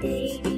baby.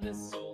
This old